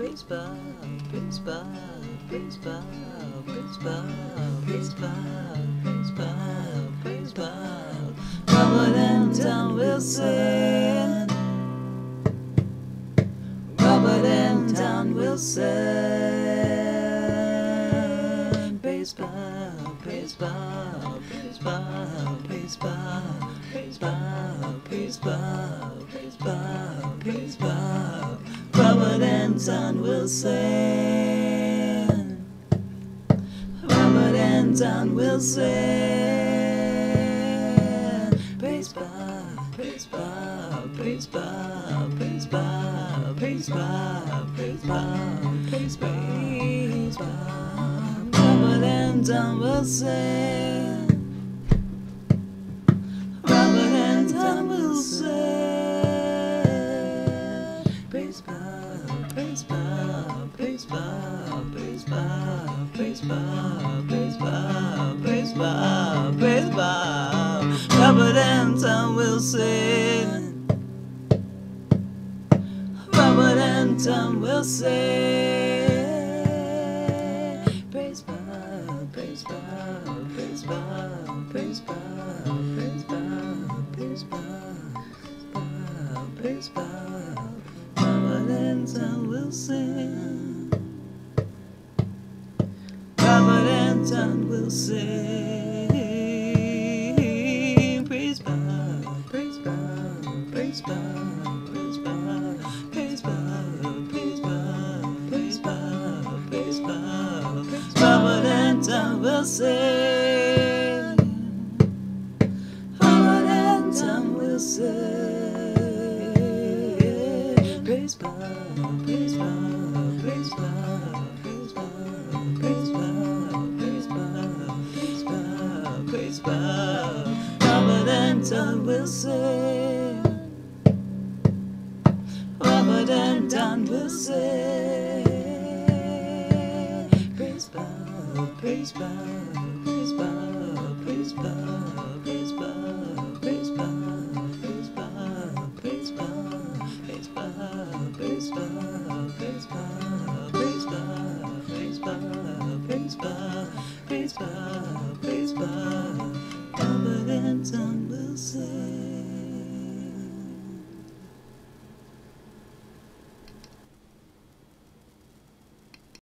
Baseball, baseball, baseball, baseball, baseball, baseball, baseball. Robert Anton Wilson. Robert Anton Wilson. Baseball, baseball, baseball, baseball, baseball, baseball, baseball, baseball. Robert Anton Wilson. Robert Anton Wilson. Praise Bob, praise Bob, praise Bob, praise Bob, praise Bob, praise Bob, praise Bob, praise Bob. Robert Anton Wilson. Bob, praise Bob, praise Bob, praise Bob, praise Bob, praise Bob, praise Bob. Robert Anton Wilson. Robert Anton Wilson. Praise Bob, praise Bob, praise Bob, praise Bob, praise Bob, praise Bob, praise Bob songs will and John will sing. Praise God, praise God, praise God, praise God, praise God, praise God, praise God, praise God. Robert and John will sing. Robert and John will sing. Ramadan will sing. Ramadan Dan will sing. Praise God, praise God. baseball, baseball.